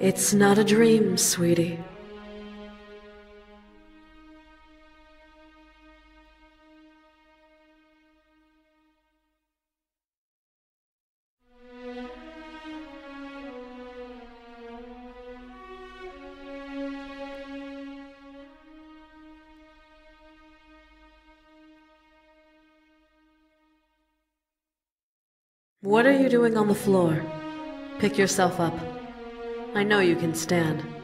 It's not a dream, sweetie. What are you doing on the floor? Pick yourself up. I know you can stand.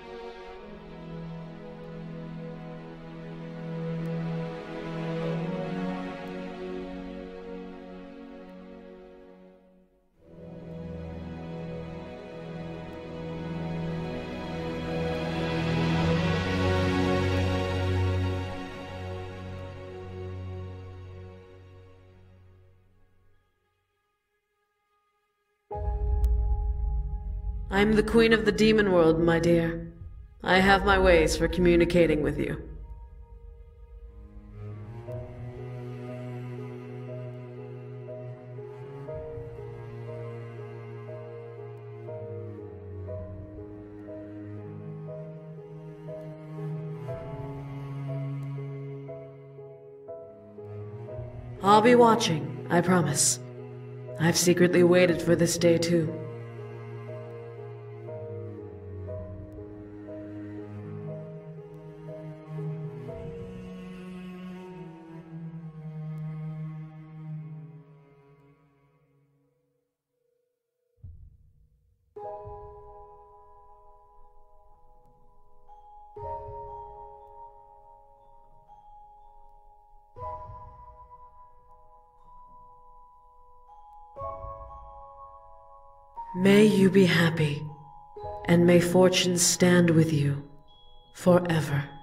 I'm the queen of the demon world, my dear. I have my ways for communicating with you. I'll be watching, I promise. I've secretly waited for this day too. May you be happy, and may fortune stand with you forever.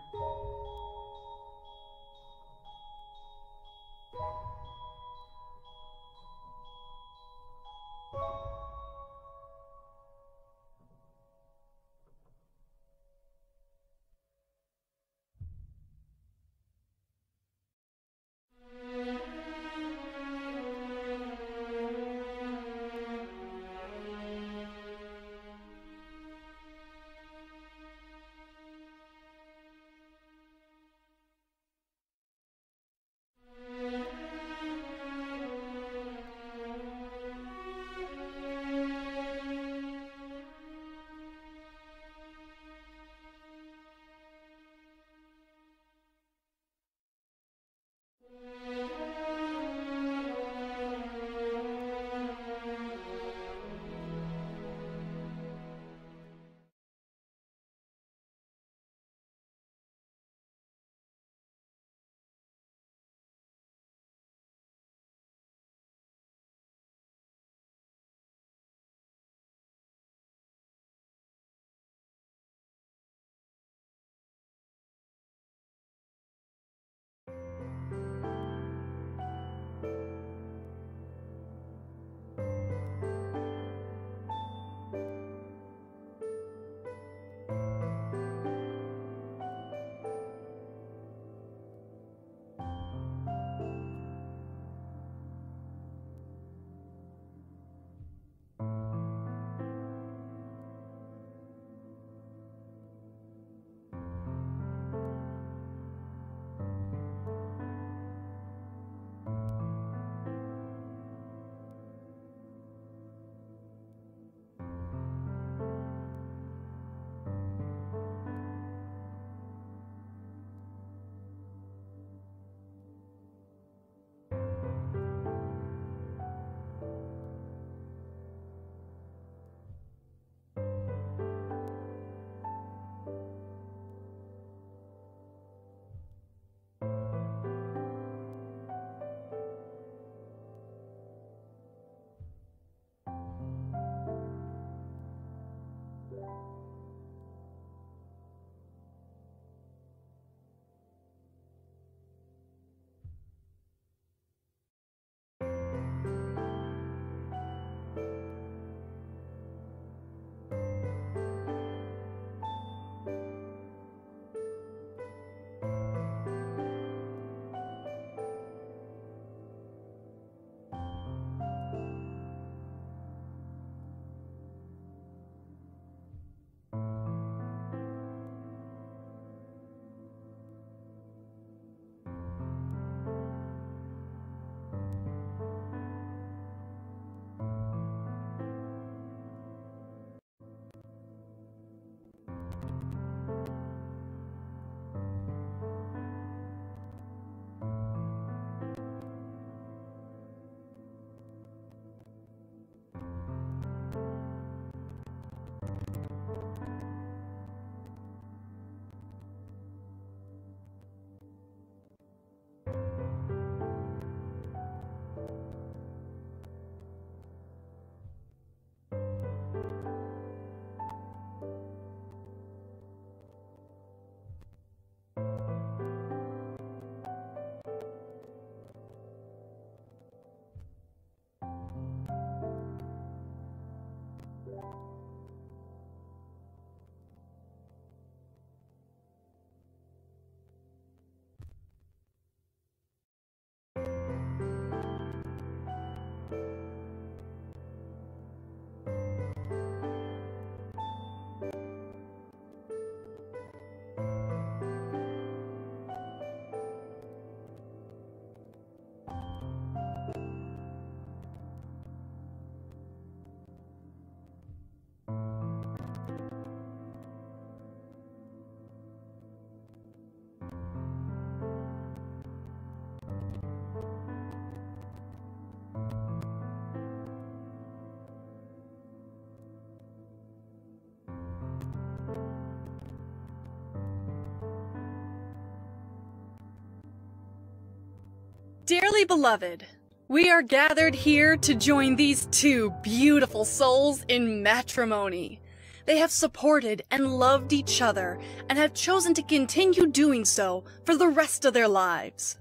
Dearly beloved, we are gathered here to join these two beautiful souls in matrimony. They have supported and loved each other and have chosen to continue doing so for the rest of their lives.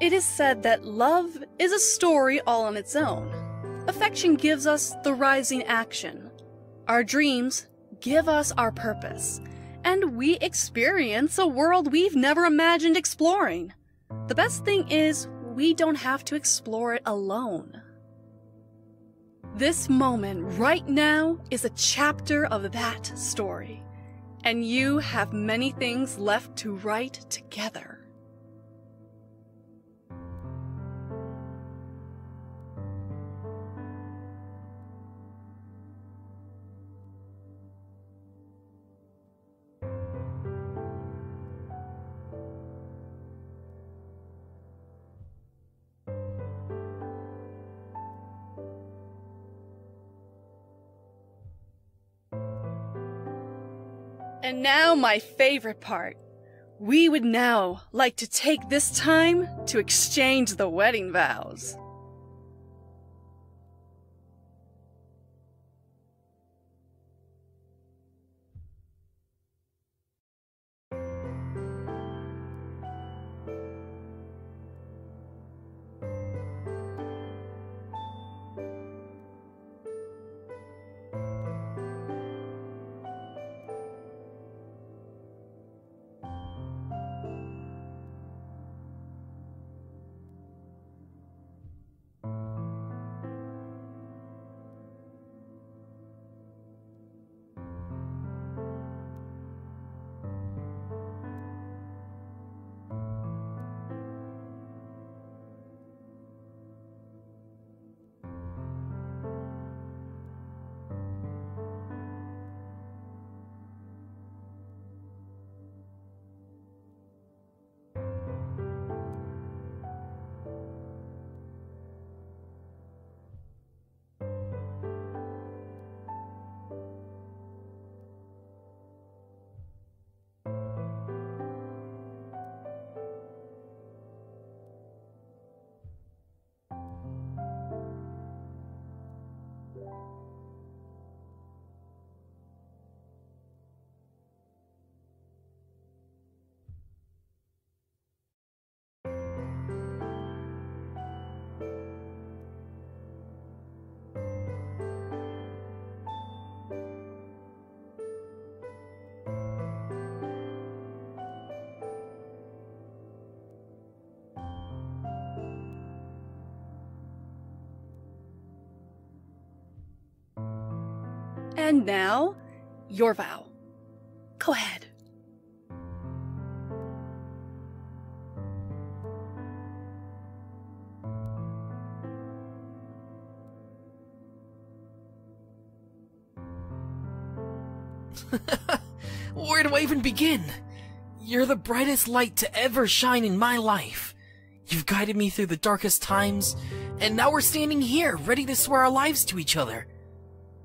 It is said that love is a story all on its own. Affection gives us the rising action. Our dreams give us our purpose. And we experience a world we've never imagined exploring. The best thing is, we don't have to explore it alone. This moment right now is a chapter of that story. And you have many things left to write together. And now my favorite part. We would now like to take this time to exchange the wedding vows. And now, your vow. Go ahead. Where do I even begin? You're the brightest light to ever shine in my life. You've guided me through the darkest times, and now we're standing here, ready to swear our lives to each other.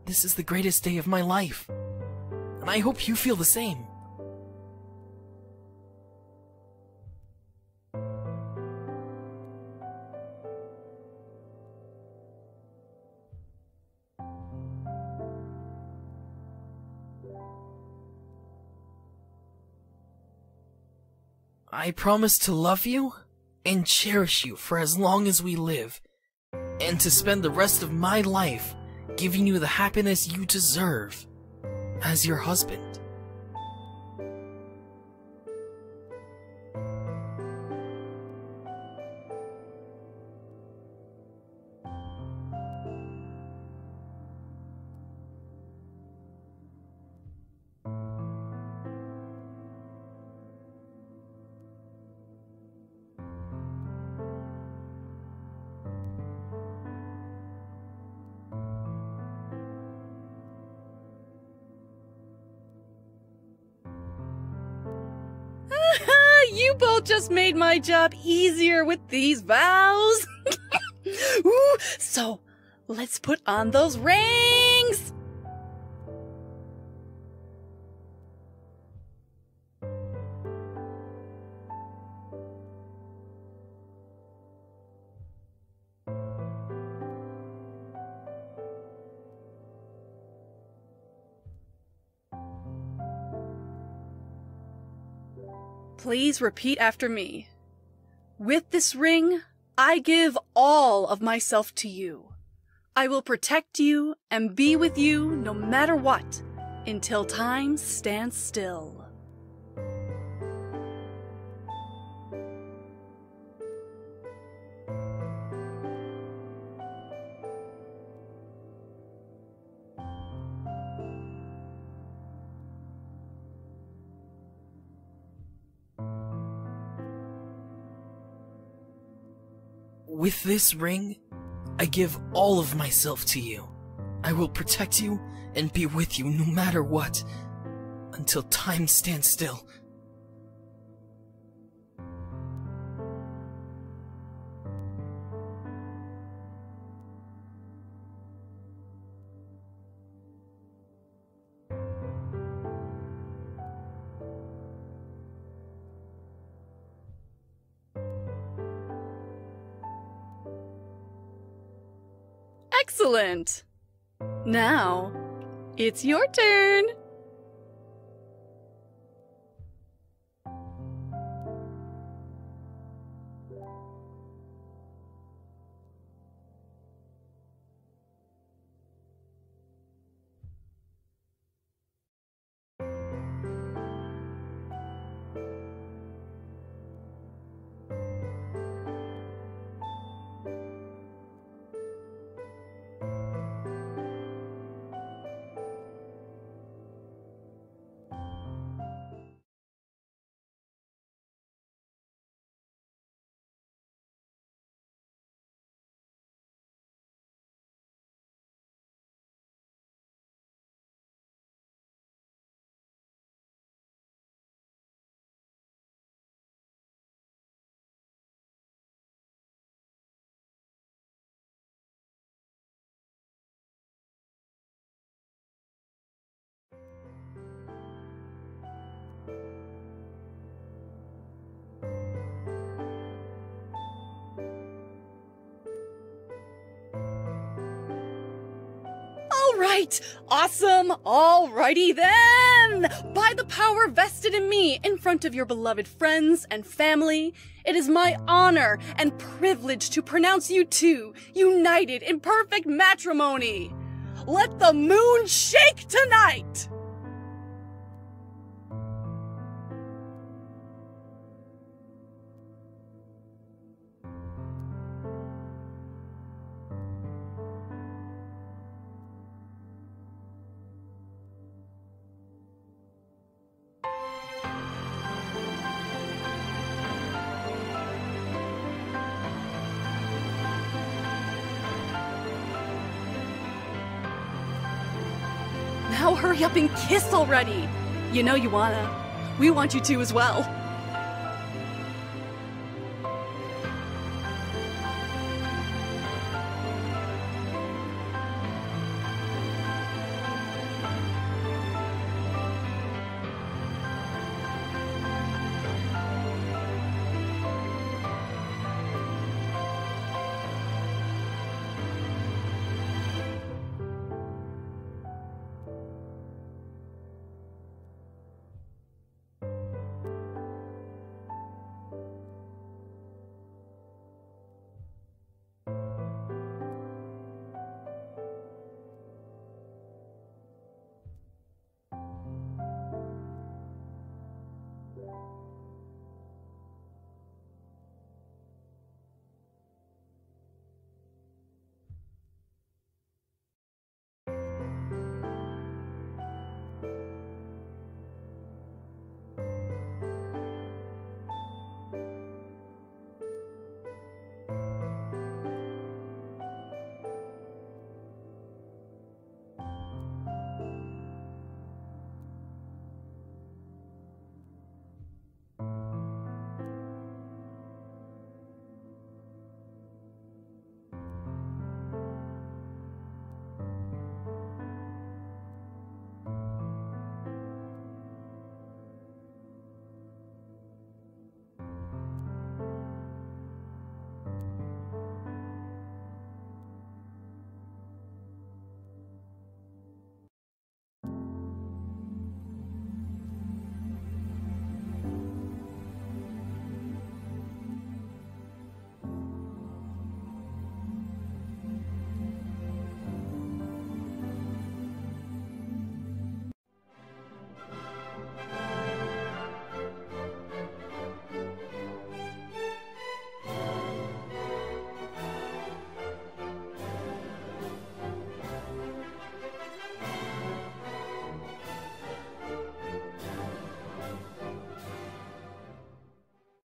This is the greatest day of my life. And I hope you feel the same. I promise to love you and cherish you for as long as we live, and to spend the rest of my life giving you the happiness you deserve as your husband. You both just made my job easier with these vows. Ooh, so let's put on those rings. Please repeat after me. With this ring, I give all of myself to you. I will protect you and be with you no matter what until time stands still. This ring, I give all of myself to you. I will protect you and be with you no matter what, until time stands still. Now, it's your turn! All right, awesome. Alrighty then. By the power vested in me in front of your beloved friends and family, it is my honor and privilege to pronounce you two united in perfect matrimony. Let the moon shake tonight. Now hurry up and kiss already. You know you wanna. We want you to as well.